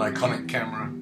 an iconic camera.